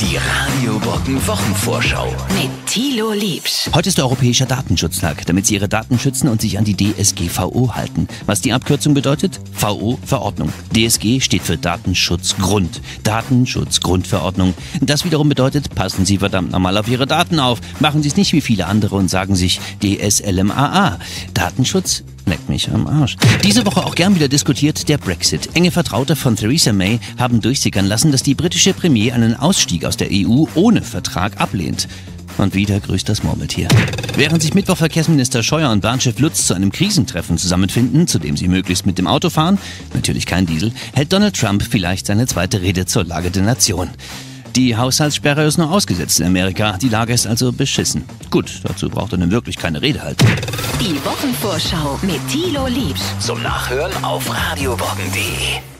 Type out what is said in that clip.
Die Radiowochen Wochenvorschau. Mit Thilo Liebsch. Heute ist der Europäischer Datenschutztag, damit Sie Ihre Daten schützen und sich an die DSGVO halten. Was die Abkürzung bedeutet? VO Verordnung. DSG steht für Datenschutzgrund. Datenschutzgrundverordnung. Das wiederum bedeutet, passen Sie verdammt nochmal auf Ihre Daten auf. Machen Sie es nicht wie viele andere und sagen sich DSLMAA. Datenschutz Leck mich am Arsch. Diese Woche auch gern wieder diskutiert der Brexit. Enge Vertraute von Theresa May haben durchsickern lassen, dass die britische Premier einen Ausstieg aus der EU ohne Vertrag ablehnt. Und wieder grüßt das Murmeltier. Während sich Mittwoch Verkehrsminister Scheuer und Bahnchef Lutz zu einem Krisentreffen zusammenfinden, zu dem sie möglichst mit dem Auto fahren, natürlich kein Diesel, hält Donald Trump vielleicht seine zweite Rede zur Lage der Nation. Die Haushaltssperre ist nur ausgesetzt in Amerika. Die Lage ist also beschissen. Gut, dazu braucht er nun wirklich keine Rede halten. Die Wochenvorschau mit Thilo Liebsch. Zum Nachhören auf radiowochen.de.